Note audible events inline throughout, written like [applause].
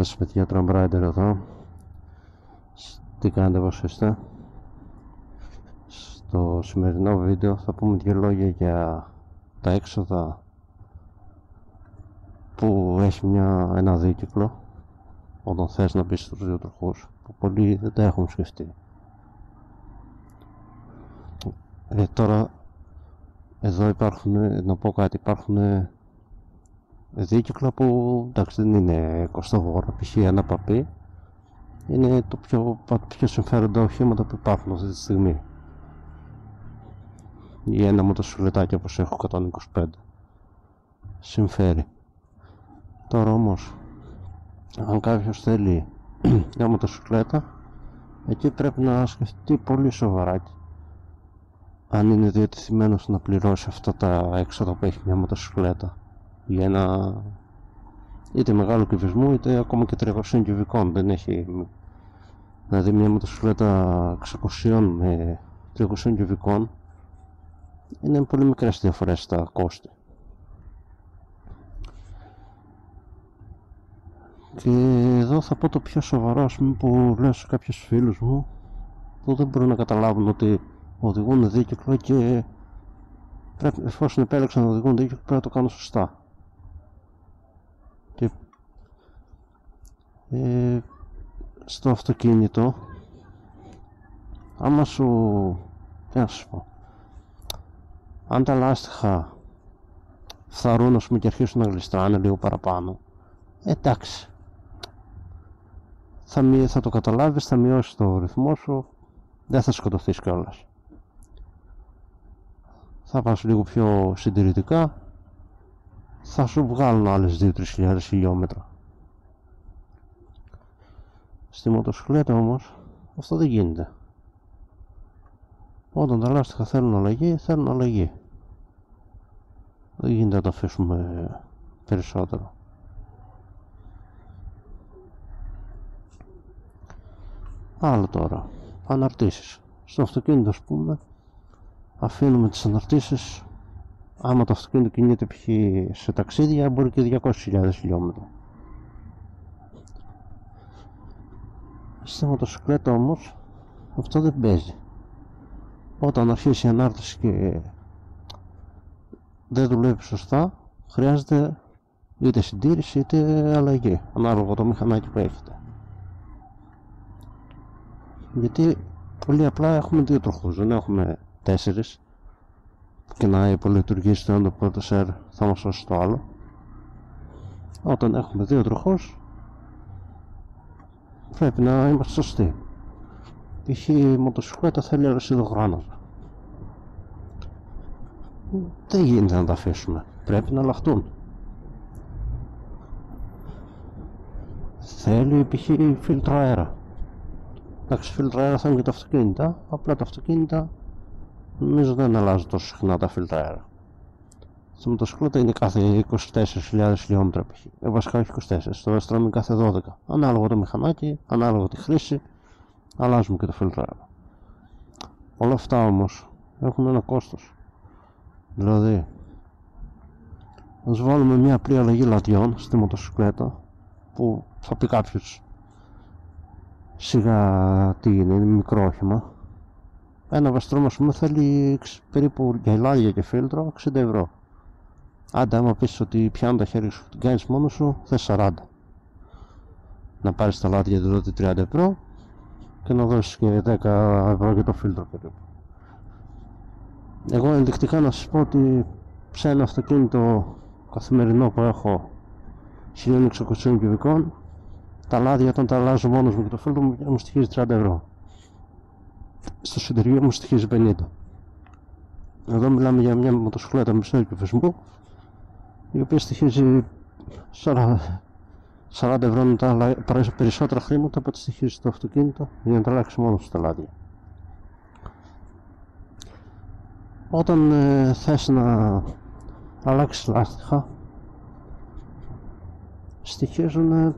Γεια σας παιδιά, Τραμπράιντερ εδώ. Τι κάνετε, πώς είστε; Στο σημερινό βίντεο θα πούμε δύο λόγια για τα έξοδα που έχει μια, ένα δίκυκλο όταν θες να μπεις στους δύο τροχούς που πολλοί δεν τα έχουν σκεφτεί. Ε, τώρα εδώ υπάρχουν, να πω κάτι, υπάρχουν δίκυκλα που εντάξει δεν είναι κοστοβόρα, π.χ. ένα παπί είναι το πιο, πιο συμφέροντα οχήματα που υπάρχουν αυτή τη στιγμή. Ή ένα μοτοσυκλετάκι όπως έχω 125 συμφέρει. Τώρα όμως αν κάποιος θέλει [clears throat] μια μοτοσυκλέτα εκεί πρέπει να σκεφτεί πολύ σοβαρά αν είναι διατεθειμένος να πληρώσει αυτά τα έξοδα που έχει μια μοτοσυκλέτα για ένα είτε μεγάλο κυβισμό είτε ακόμα και 300 κυβικών. Δεν έχει δηλαδή μια μοτοσυκλέτα 600 με 300 κυβικών είναι πολύ μικρές διαφορές στα κόστη. Και εδώ θα πω το πιο σοβαρό ας πούμε, που λέω σε κάποιους φίλους μου που δεν μπορούν να καταλάβουν ότι οδηγούν δίκυκλο και πρέπει, εφόσον επέλεξαν να οδηγούν δίκυκλο πρέπει να το κάνουν σωστά ε, στο αυτοκίνητο άμα σου τι να σου πω αν τα λάστιχα φθαρούν ας πούμε και αρχίσουν να γλιστράνε λίγο παραπάνω εντάξει. Θα, θα το καταλάβεις, θα μειώσεις το ρυθμό σου δεν θα σκοτωθείς κιόλας. Θα πας λίγο πιο συντηρητικά θα σου βγάλουν άλλες 2-3 χιλιάδες χιλιόμετρα στη μοτοσυκλέτα όμως αυτό δεν γίνεται. Όταν τα λάστιχα θέλουν αλλαγή θέλουν αλλαγή. Δεν γίνεται να τα αφήσουμε περισσότερο. Άλλο τώρα. Αναρτήσεις. Στο αυτοκίνητο ας πούμε αφήνουμε τις αναρτήσεις. Άμα το αυτοκίνητο κινείται π.χ. σε ταξίδια μπορεί και 200.000 χιλιόμετρα στη μοτοσυκλέτα όμως αυτό δεν παίζει. Όταν αρχίσει η ανάρτηση και δεν δουλεύει σωστά χρειάζεται είτε συντήρηση είτε αλλαγή ανάλογα το μηχανάκι που έχετε γιατί πολύ απλά έχουμε δύο τροχούς. Δεν έχουμε τέσσερις. Και να υπολειτουργήσει το ένα πρώτο σερ θα μας σώσει το άλλο. Όταν έχουμε δύο τροχούς πρέπει να είμαστε σωστοί. Π.χ. η μοτοσυκλέτα θέλει αεροσυδογράνο δεν γίνεται να τα αφήσουμε. Πρέπει να αλλάχτούν θέλει π.χ. φίλτρο αέρα. Εντάξει φίλτρο αέρα θα είναι και τα αυτοκίνητα. Απλά τα αυτοκίνητα νομίζω δεν αλλάζουν τόσο συχνά τα φίλτρα αέρα στο μοτοσυκλέτα είναι κάθε 24.000 χιλιόμετρα π.χ. Ε, βασικά όχι 24, στο είναι κάθε 12. Ανάλογα το μηχανάκι, ανάλογα τη χρήση, αλλάζουμε και το φίλτρο αέρα. Όλα αυτά όμως έχουν ένα κόστος. Δηλαδή, ας βάλουμε μια απλή αλλαγή λατιών στη μοτοσυκλέτα που θα πει κάποιος σιγά τι είναι, είναι μικρό όχημα ένα βαστρόμο ας πούμε θέλει περίπου για λάδια και φίλτρο 60 ευρώ άντε άμα πεις ότι πιάνω τα χέρια σου και την κάνεις μόνος σου θες 40 να πάρεις τα λάδια δηλαδή 30 ευρώ και να δώσεις και 10 ευρώ για το φίλτρο περίπου εγώ ενδεικτικά να σας πω ότι σε ένα αυτοκίνητο καθημερινό που έχω 1600 κυβικών τα λάδια όταν τα αλλάζω μόνος μου και το φίλτρο μου στοιχίζει 30 ευρώ. Στο συντεριό μου στοιχίζει 50 εδώ μιλάμε για μια μοτοσυκλέτα μισό κυβισμό η οποία στοιχίζει 40, 40 ευρώ να τα περισσότερα χρήματα από ό,τι στοιχίζει το αυτοκίνητο για να τα αλλάξει μόνος στα λάδια όταν ε, θες να αλλάξεις λάστιχα στοιχίζουν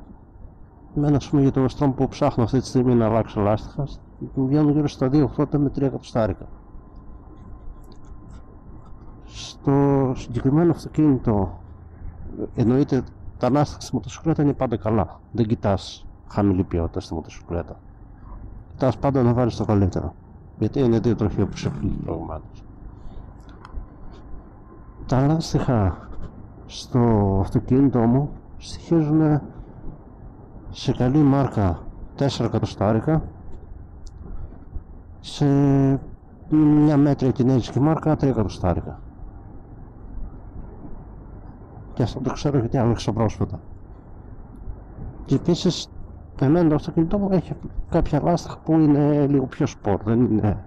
με ένα πούμε για το βαστρόμ που ψάχνω αυτή τη στιγμή να αλλάξω λάστιχα μου βγαίνουν γύρω στα 2,80 με 3 εκατοστάρικα. Στο συγκεκριμένο αυτοκίνητο εννοείται τα λάστιχα στη μοτοσυκλέτα είναι πάντα καλά. Δεν κοιτάς χαμηλή ποιότητα στη μοτοσυκλέτα. Κοιτάς πάντα να βάλεις το καλύτερο. Γιατί είναι δύο τροχιά που σε φύγει προηγουμένως. Τα λάστιχα στο αυτοκίνητό μου στοιχίζουν σε καλή μάρκα 4 εκατοστάρικα σε μια μέτρια κινέζικη μάρκα 3 εκατοστάρικα και αυτό το ξέρω γιατί άλλαξα πρόσφατα. Και επίσης εμένα το αυτοκίνητό μου έχει κάποια λάστιχα που είναι λίγο πιο σπορ δεν είναι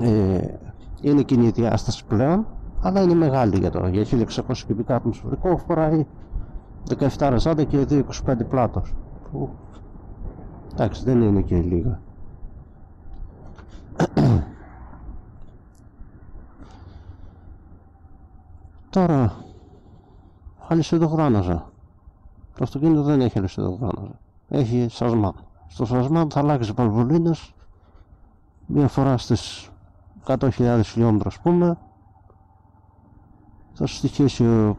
ε, είναι κοινή διάσταση πλέον αλλά είναι μεγάλη για το για 1600 κυβικά ατμοσφαιρικό φοράει 17 ραζάντα και 225 πλάτος που εντάξει δεν είναι και λίγα. [clears throat] Τώρα αλυσιδογράναζα το αυτοκίνητο δεν έχει αλυσιδογράναζα έχει σασμάν στο σασμάν θα αλλάξει παλβολίνες μία φορά στις 100.000 χιλιόμετρα ας πούμε. Θα σου στοιχήσει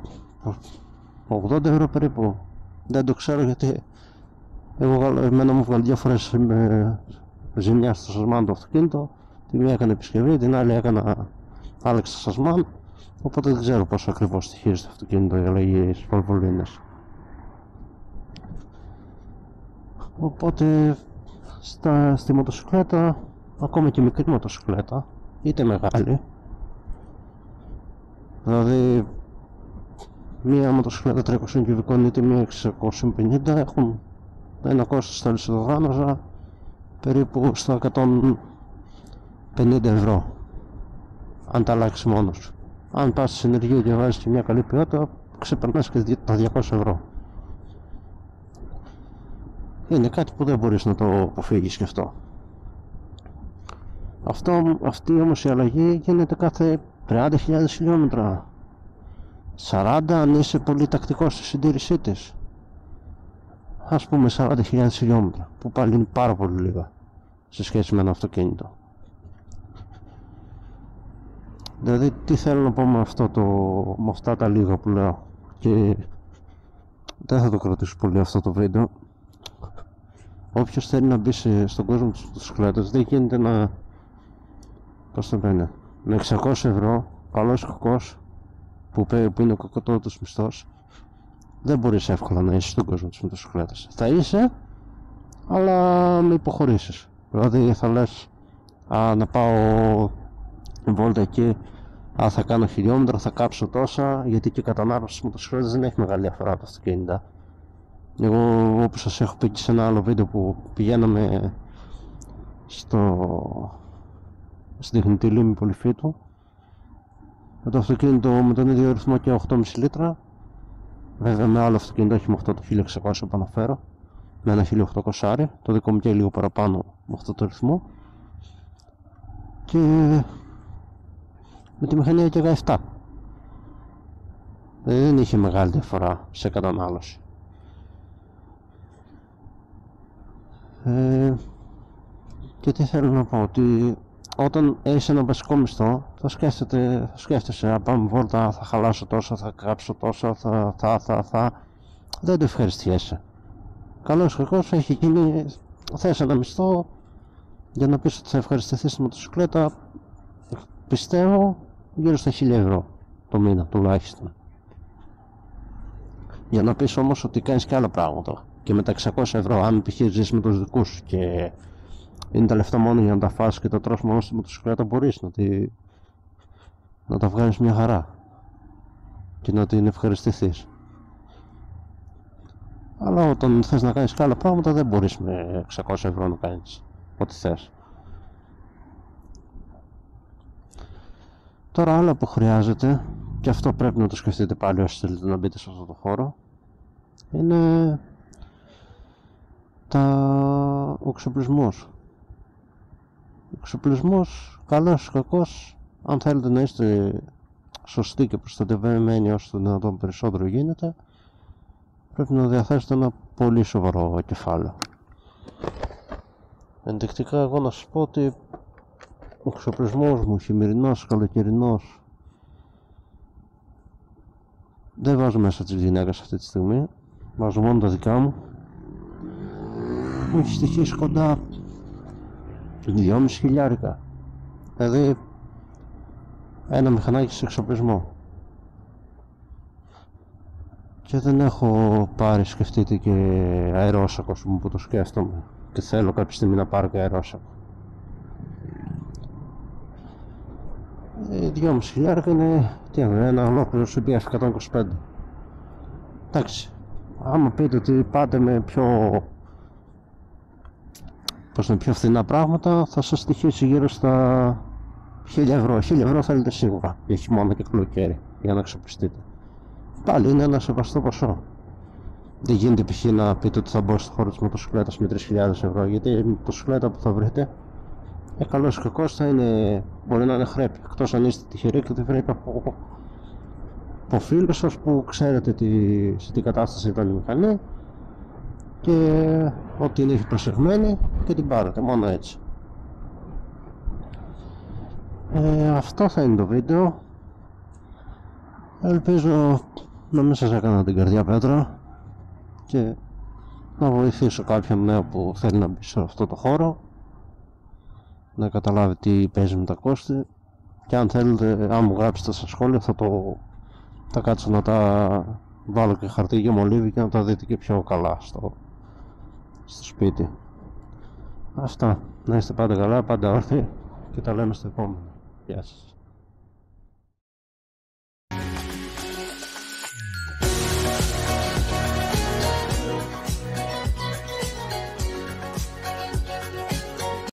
80 ευρώ περίπου. Δεν το ξέρω γιατί εγώ εμένα μου βγάλει διάφορες με ζημιά στο σασμάν το αυτοκίνητο. Τη μία έκανε επισκευή, την άλλη έκανα άλλαξε το σασμάν οπότε δεν ξέρω πόσο ακριβώς στοιχίζει το αυτοκίνητο για αλλαγή βαλβολίνες οπότε στα, στη μοτοσυκλέτα ακόμα και μικρή μοτοσυκλέτα είτε μεγάλη δηλαδή μία μοτοσυκλέτα 300 κυβικών είτε μία 650 έχουν ένα κόστος στα λισοδογάνωζα περίπου στα 150 ευρώ αν τα αλλάξεις μόνος αν πας σε ενεργείο και βάζεις και μια καλή ποιότητα ξεπερνάς και τα 200 ευρώ. Είναι κάτι που δεν μπορείς να το αποφύγεις και αυτό. Αυτό αυτή όμως η αλλαγή γίνεται κάθε 30.000 χιλιόμετρα. 40 αν είσαι πολύ τακτικός στη συντήρησή της. Ας πούμε 40.000 χιλιόμετρα που πάλι είναι πάρα πολύ λίγα σε σχέση με ένα αυτοκίνητο δηλαδή τι θέλω να πω με, αυτό το, με αυτά τα λίγα που λέω. Και δεν θα το κρατήσω πολύ αυτό το βίντεο. Όποιος θέλει να μπει στον κόσμο του μπισκλέτας δεν γίνεται να πώς το πέντε με 600 ευρώ καλός κακός που, που είναι ο κακοτότος μισθός δεν μπορείς εύκολα να είσαι στον κόσμο της μοτοσυκλέτας θα είσαι αλλά με υποχωρήσεις. Δηλαδή θα λες α, να πάω βόλτα εκεί α, θα κάνω χιλιόμετρα, θα κάψω τόσα γιατί και η κατανάλωση της μοτοσυκλέτας δεν έχει μεγάλη αφορά τα αυτοκίνητα. Εγώ όπως σας έχω πει και σε ένα άλλο βίντεο που πηγαίναμε στο στην τεχνητή λίμνη Πολυφίτου με το αυτοκίνητο με τον ίδιο ρυθμό και 8,5 λίτρα βέβαια με άλλο αυτοκίνητο όχι με αυτό το 1600 που αναφέρω με ένα 1800 το δικό μου και λίγο παραπάνω με αυτό το ρυθμό. Και με τη μηχανή έκαιγα 7 δεν είχε μεγάλη διαφορά σε κατανάλωση ε, και τι θέλω να πω ότι όταν έχεις ένα βασικό μισθό θα, σκέφτεται, θα σκέφτεσαι να πάμε βόλτα, θα χαλάσω τόσο, θα κάψω τόσο, θα, θα, θα, θα. Δεν το ευχαριστιέσαι. Καλός ή κακός έχει γίνει, θες ένα μισθό για να πεις ότι θα ευχαριστηθείς τη μοτοσυκλέτα. Πιστεύω γύρω στα 1000 ευρώ το μήνα τουλάχιστον. Για να πεις όμως ότι κάνεις και άλλα πράγματα. Και με τα 600 ευρώ, αν επιχειρήσει με τους δικούς και είναι τα λεφτά μόνο για να τα φας και τα τρως μόνο στη μοτοσυκλέτα μπορείς να, τη... να τα βγάλεις μια χαρά και να την ευχαριστηθείς αλλά όταν θες να κάνεις άλλα πράγματα δεν μπορείς με 600 ευρώ να κάνεις ό,τι θες τώρα άλλο που χρειάζεται και αυτό πρέπει να το σκεφτείτε πάλι όσοι θέλετε να μπείτε σε αυτό το χώρο είναι τα... ο εξοπλισμός. Εξοπλισμός καλός κακός αν θέλετε να είστε σωστοί και προστατευμένοι όσο το δυνατόν περισσότερο γίνεται πρέπει να διαθέσετε ένα πολύ σοβαρό κεφάλαιο. Ενδεικτικά εγώ να σας πω ότι ο εξοπλισμός μου χειμερινός, καλοκαιρινός. Δεν βάζω μέσα τις γυναίκες αυτή τη στιγμή. Βάζω μόνο τα δικά μου. Μου έχει στοιχήσει κοντά 2,5 χιλιάρικα. Δηλαδή ένα μηχανάκι σε εξοπλισμό. Και δεν έχω πάρει σκεφτείτε και αερόσακο μου που το σκέφτομαι. Και θέλω κάποια στιγμή να πάρω και αερόσακο 2,5 χιλιάρικα είναι τι είναι, ένα ολόκληρο CBF 125 εντάξει άμα πείτε ότι πάτε με πιο πως είναι πιο φθηνά πράγματα θα σας στοιχήσει γύρω στα 1000 ευρώ. 1000 ευρώ θέλετε σίγουρα για χειμώνα και καλοκαίρι για να εξοπλιστείτε πάλι είναι ένα σεβαστό ποσό. Δεν γίνεται π.χ. να πείτε ότι θα μπω στο χώρο της μοτοσυκλέτας με 3.000 ευρώ γιατί η μοτοσυκλέτα που θα βρείτε ε, καλώς ή κακώς θα είναι μπορεί να είναι χρέπη εκτός αν είστε τυχεροί και τη βρείτε από από φίλους σας που ξέρετε τι, σε τι κατάσταση ήταν η μηχανή και ότι είναι προσεγμένη και την πάρετε μόνο έτσι. Ε, αυτό θα είναι το βίντεο. Ελπίζω να μην σας έκανα την καρδιά πέτρα και να βοηθήσω κάποιον νέο που θέλει να μπει σε αυτό το χώρο να καταλάβει τι παίζει με τα κόστη. Και αν θέλετε, αν μου γράψετε στα σχόλια θα το θα κάτσω να τα βάλω και χαρτί και μολύβι και να τα δείτε και πιο καλά στο, στο σπίτι. Αυτά, να είστε πάντα καλά, πάντα όρθιοι και τα λέμε στο επόμενο. Γεια σας